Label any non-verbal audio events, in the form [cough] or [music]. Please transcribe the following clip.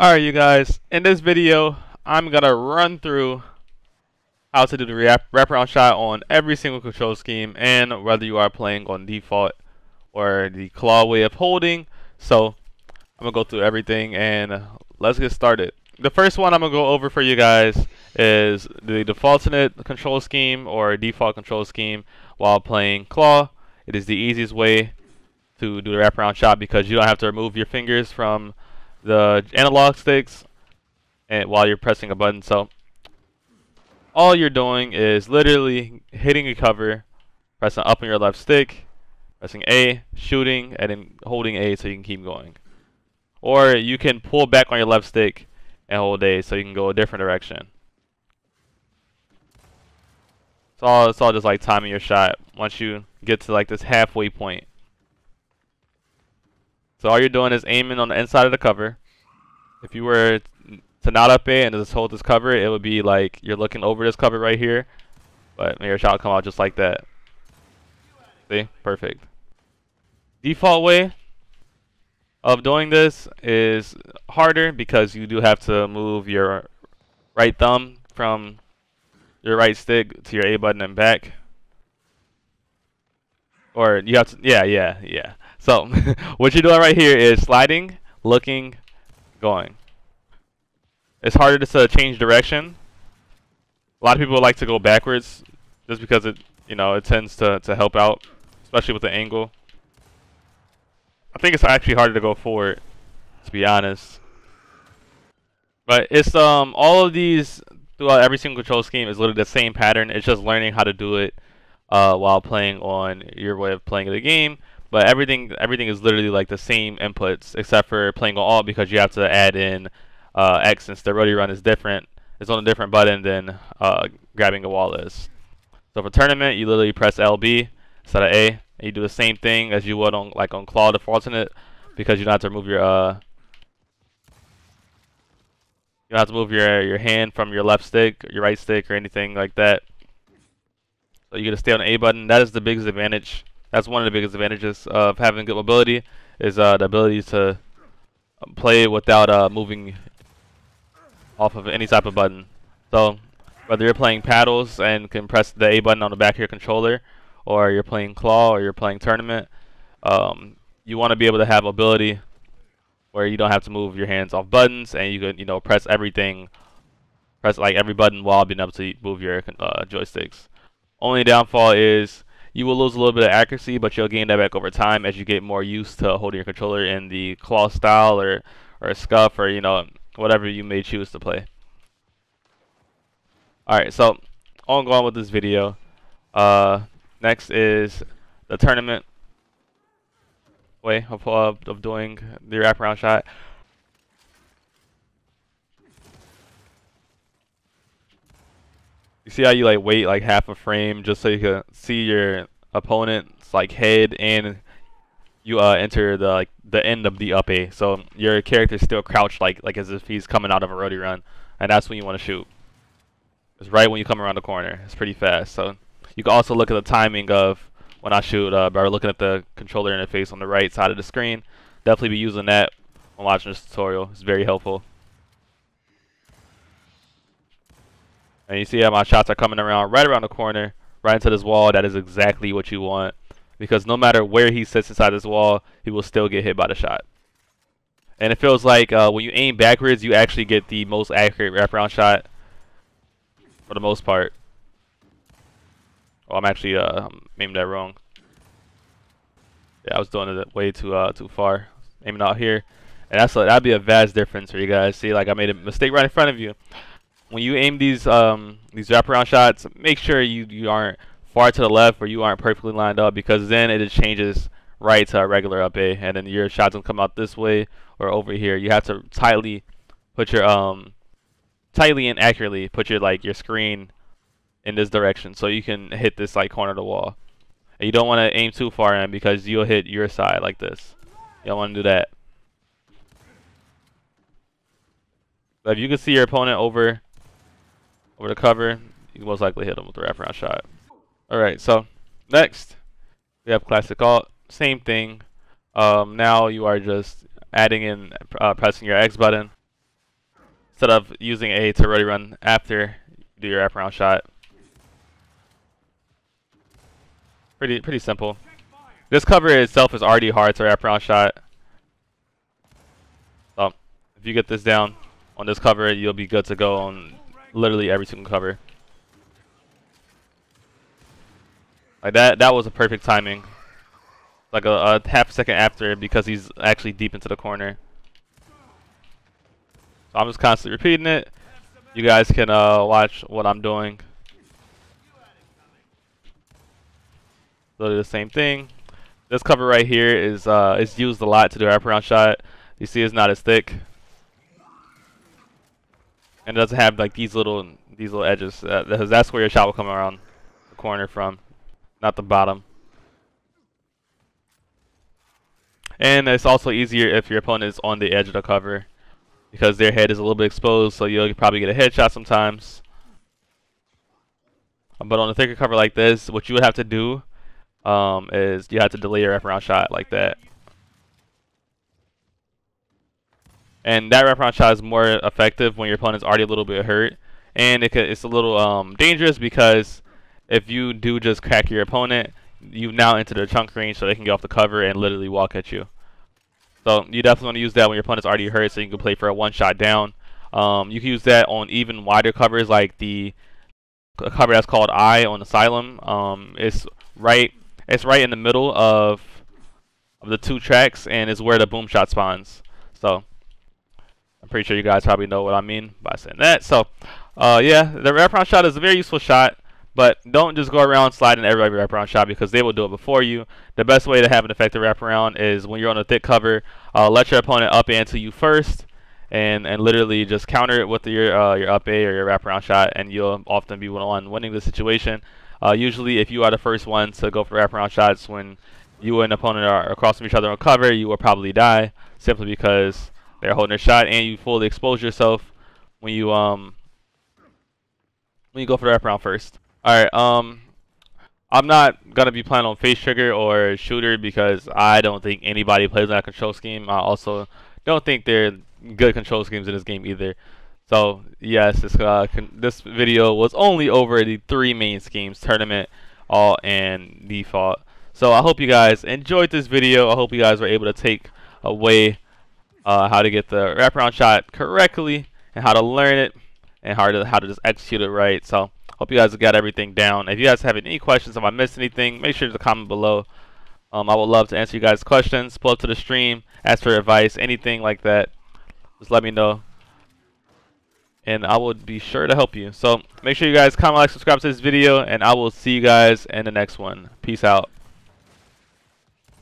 Alright you guys, in this video I'm gonna run through how to do the wrap wraparound shot on every single control scheme and whether you are playing on default or the claw way of holding. So I'm gonna go through everything and let's get started. The first one I'm gonna go over for you guys is the default defaulted control scheme or default control scheme while playing claw. It is the easiest way to do the wraparound shot because you don't have to remove your fingers from the analog sticks and while you're pressing a button. So all you're doing is literally hitting a cover, pressing up on your left stick, pressing A, shooting, and then holding A so you can keep going. Or you can pull back on your left stick and hold A so you can go a different direction. It's all it's all just like timing your shot once you get to like this halfway point. So all you're doing is aiming on the inside of the cover. If you were to not up it and just hold this cover, it would be like you're looking over this cover right here. But your shot come out just like that. See? Perfect. Default way of doing this is harder because you do have to move your right thumb from your right stick to your A button and back. Or you have to, yeah, yeah, yeah. So [laughs] what you're doing right here is sliding, looking, going. It's harder to change direction. A lot of people like to go backwards just because it, you know, it tends to, to help out, especially with the angle. I think it's actually harder to go forward, to be honest. But it's um all of these throughout every single control scheme is literally the same pattern. It's just learning how to do it uh, while playing on your way of playing the game. But everything everything is literally like the same inputs except for playing on alt because you have to add in uh, X since the roadie run is different. It's on a different button than uh, grabbing a wall is. So for tournament, you literally press LB instead of A, and you do the same thing as you would on like on claw defaulted because you don't have to move your uh you don't have to move your your hand from your left stick, your right stick, or anything like that. So you get to stay on the A button. That is the biggest advantage that's one of the biggest advantages of having good mobility is uh, the ability to play without uh, moving off of any type of button. So whether you're playing paddles and can press the A button on the back of your controller, or you're playing claw, or you're playing tournament, um, you want to be able to have mobility where you don't have to move your hands off buttons and you can you know press everything, press like every button while being able to move your uh, joysticks. Only downfall is you will lose a little bit of accuracy, but you'll gain that back over time as you get more used to holding your controller in the claw style or, or scuff or, you know, whatever you may choose to play. Alright, so on going with this video. Uh, next is the tournament way of, uh, of doing the wraparound shot. You see how you like wait like half a frame just so you can see your opponent's like head and you uh, enter the like the end of the up A. So your character's still crouched like like as if he's coming out of a roadie run, and that's when you want to shoot. It's right when you come around the corner. It's pretty fast. So you can also look at the timing of when I shoot uh, by looking at the controller interface on the right side of the screen. Definitely be using that when watching this tutorial. It's very helpful. And you see how my shots are coming around right around the corner, right into this wall. That is exactly what you want. Because no matter where he sits inside this wall, he will still get hit by the shot. And it feels like uh, when you aim backwards, you actually get the most accurate wraparound shot for the most part. Oh, I'm actually uh, aiming that wrong. Yeah, I was doing it way too uh, too far. Aiming out here. And that's a, that'd be a vast difference for you guys. See, like I made a mistake right in front of you when you aim these um, these wraparound shots, make sure you, you aren't far to the left or you aren't perfectly lined up because then it just changes right to a regular up A and then your shots will come out this way or over here. You have to tightly put your um tightly and accurately put your like your screen in this direction so you can hit this like corner of the wall. And you don't want to aim too far in because you'll hit your side like this. You don't want to do that. But if you can see your opponent over over the cover, you can most likely hit him with the wraparound shot. Alright, so next we have classic alt. Same thing. Um, now you are just adding in, uh, pressing your X button instead of using A to roadie run after you do your wraparound shot. Pretty pretty simple. This cover itself is already hard to wraparound shot. So if you get this down on this cover, you'll be good to go on literally every single cover. Like that that was a perfect timing. Like a, a half second after because he's actually deep into the corner. So I'm just constantly repeating it. You guys can uh, watch what I'm doing. Literally the same thing. This cover right here is uh, is used a lot to do a wraparound shot. You see it's not as thick. And it doesn't have like these little these little edges. Uh, that's where your shot will come around the corner from, not the bottom. And it's also easier if your opponent is on the edge of the cover because their head is a little bit exposed, so you'll probably get a headshot sometimes. But on a thicker cover like this, what you would have to do um, is you have to delay your wraparound shot like that. And that wraparound shot is more effective when your opponent's already a little bit hurt. And it it's a little um, dangerous because if you do just crack your opponent, you've now entered the chunk range so they can get off the cover and literally walk at you. So you definitely want to use that when your opponent's already hurt so you can play for a one shot down. Um, you can use that on even wider covers like the cover that's called I on Asylum. Um, it's right it's right in the middle of of the two tracks and is where the boom shot spawns. So I'm pretty sure you guys probably know what I mean by saying that. So uh, yeah, the wraparound shot is a very useful shot. But don't just go around sliding every wraparound shot because they will do it before you. The best way to have an effective wraparound is when you're on a thick cover, uh, let your opponent up ante you first, and and literally just counter it with your uh, your up A or your wraparound shot, and you'll often be one on winning the situation. Uh, usually, if you are the first one to go for wraparound shots when you and opponent are across from each other on cover, you will probably die simply because they're holding a shot and you fully expose yourself when you um when you go for the wraparound first. Alright, um, I'm not to be playing on face trigger or shooter because I don't think anybody plays that control scheme. I also don't think they're good control schemes in this game either. So, yes, this, uh, this video was only over the three main schemes, tournament, all, and default. So I hope you guys enjoyed this video. I hope you guys were able to take away uh, how to get the wraparound shot correctly and how to learn it and how to, how to just execute it right. So Hope you guys got everything down. If you guys have any questions, if I missed anything, make sure to comment below. Um, I would love to answer you guys' questions. Pull up to the stream, ask for advice, anything like that. Just let me know. And I will be sure to help you. So make sure you guys comment, like, subscribe to this video, and I will see you guys in the next one. Peace out.